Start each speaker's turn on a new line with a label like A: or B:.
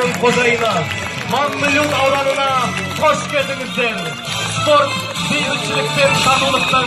A: Aydın Kozayı'na, Manlılut oranına hoş geldinizler. Spor, büyükçülükten, tanılıktan,